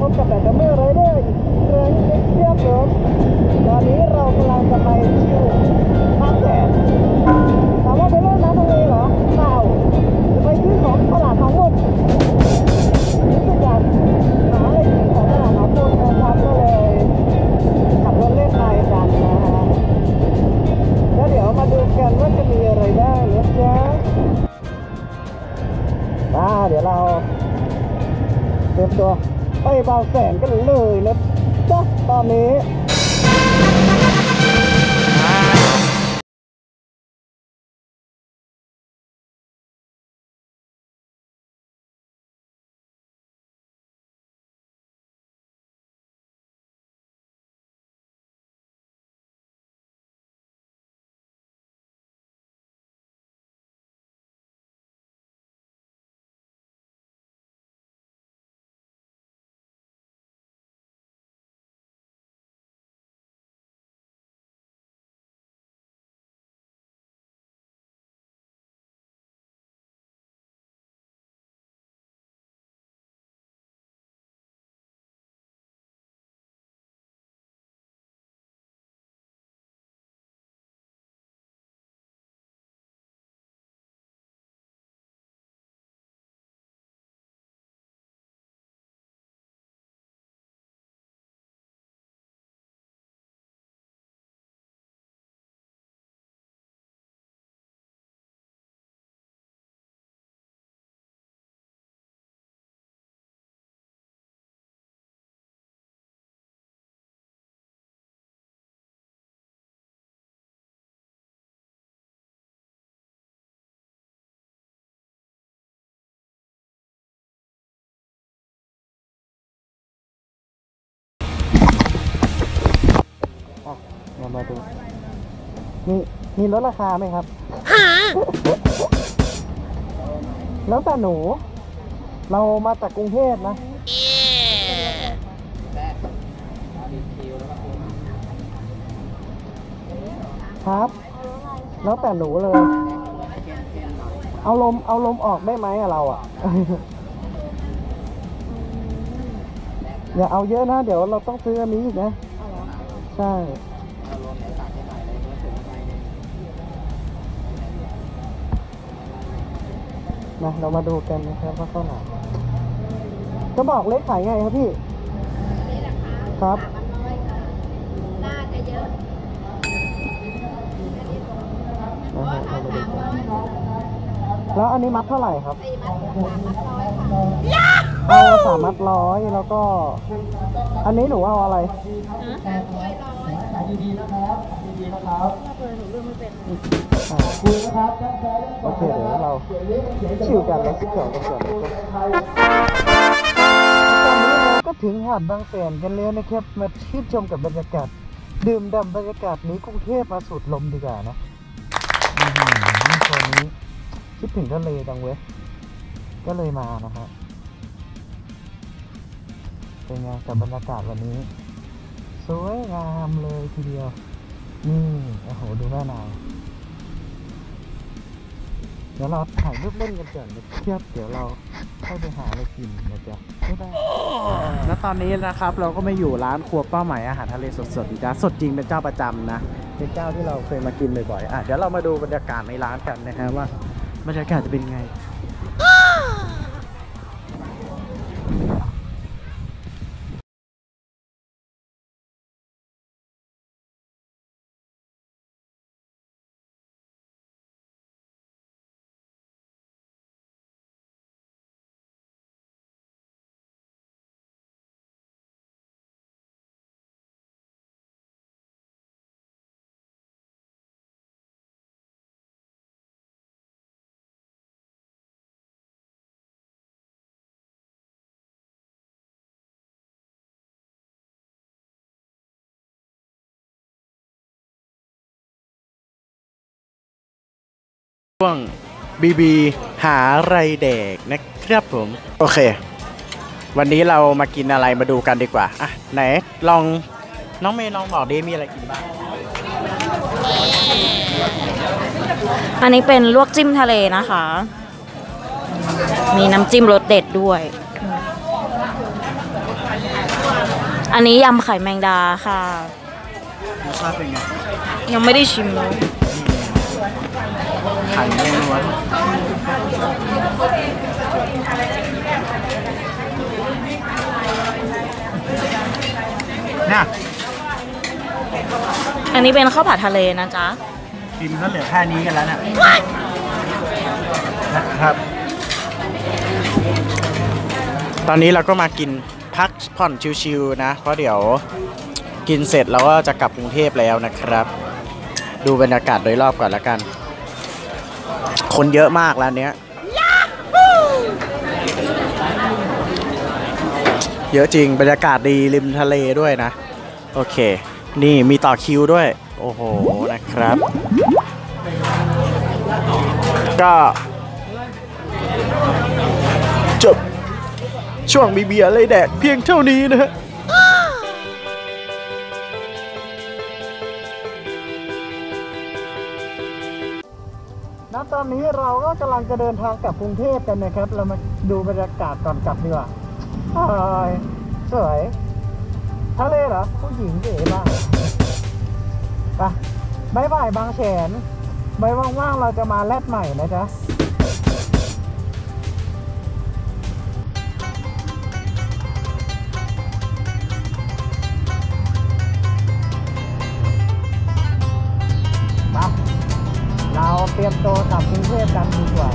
พบกับแบตเตอร์ไรเดอร์อีกครั้งนะครับผมตอนนี้เรากำลังจะไปชิวบางแสนถามว่าไปเล่นน้ำทะเลเหรอเปล่าไปซื้อของตลาดน้องนุ่นรู้สึกอยากหาอะไรกินของตลาดน้องนุ่นนะครับก็เลยขับรถเล่นไปกันนะฮะแล้วเดี๋ยวมาดูกันว่าจะมีอะไรบ้างนะจ๊ะอ่าเดี๋ยวเราเตรียมตัว ไปบางแสนกันเลยนะจ๊ะตอนนี้ เรามาดูมีมีลดราคาไหมครับแล้วแต่หนู เรามาจากกรุงเทพนะครับ แล้วแต่หนูเลย เอาลมเอาลมออกได้ไหมอะเราอะอย่าเอาเยอะนะ เดี๋ยวเราต้องซื้ออันนี้อีกนะ ใช่ มาเรามาดูกันนะครับว่าข้าวหลามจะบอกเล็กขายไงครับพี่ครับน่าจะเยอะนะฮะเรามาดูกัน แล้วอันนี้มัดเท่าไหร่ครับ สี่มัดสามมัดร้อยค่ะเอาสามมัดร้อยแล้วก็ อันนี้หนูเอาอะไร สามร้อยร้อยขายดีๆนะครับดีๆนะครับเปิดหนูเรื่องไม่เป็นคุยนะครับโอเคเดี๋ยวเราชิวกันแล้วสิเกี่ยวกันก่อนนะครับตอนนี้เราก็ถึงหาดบางแสนกันแล้วนะครับ มาชื่นชมกับบรรยากาศ ดื่มด่ำบรรยากาศนี้กรุงเทพมาสูดลมดีกว่านะ อือหือตอนนี้ คิดถึงทะเลจังเว้ย ก็เลยมานะฮะเป็นไงกับบรรยากาศวันนี้ สวยงามเลยทีเดียว นี่ โอ้โห ดูแม่นาวเดี๋ยวเราถ่ายรูปเล่นกันก่อนนะครับเดี๋ยวเราค่อยไปหาอะไรกินนะจ๊ะแล้วตอนนี้นะครับเราก็มาอยู่ร้านครัวเป้าหมายอาหารทะเลสดๆอีกนะสดจริงเป็นเจ้าประจำนะ เป็นเจ้าที่เราเคยมากินบ่อยๆอะเดี๋ยวเรามาดูบรรยากาศในร้านกันนะฮะว่า บรรยากาศจะเป็นยังไง ช่วงบีบีหาอะไรแดกนะครับผม โอเค วันนี้เรามากินอะไรมาดูกันดีกว่า อะ ไหน ลองน้องเมย์ลองบอกดิมีอะไรกินบ้าง อันนี้เป็นลวกจิ้มทะเลนะคะ มีน้ำจิ้มรสเด็ดด้วย อันนี้ยำไข่แมงดาค่ะรสชาติเป็นไงยังไม่ได้ชิมเลย ไข่ล้วนเนี่ยอันนี้เป็นข้าวผัดทะเลนะจ๊ะกินก็เหลือแค่นี้กันแล้วเนี่ยนะครับ ตอนนี้เราก็มากินพักผ่อนชิวๆนะ เพราะเดี๋ยวกินเสร็จเราก็จะกลับกรุงเทพแล้วนะครับ ดูบรรยากาศโดยรอบก่อนละกัน คนเยอะมากร้านเนี้ยเยอะจริง บรรยากาศดีริมทะเลด้วยนะ โอเค นี่มีต่อคิวด้วย โอ้โห นะครับ ก็จบช่วงมีเบียร์เลยแดกเพียงเท่านี้นะฮะ อนนี้เราก็กำลังจะเดินทางกลับกรุงเทพกันนะครับ เรามาดูบรรยากาศก่อนกลับดีกว่าเฮ้ยสวยทะเลเหรอผู้หญิงเก๋มากไปบายบายบางแสนไว้ว่างๆเราจะมาแลดใหม่นะจ๊ะ เตรียมตัวกลับกรุงเทพกันดีกว่า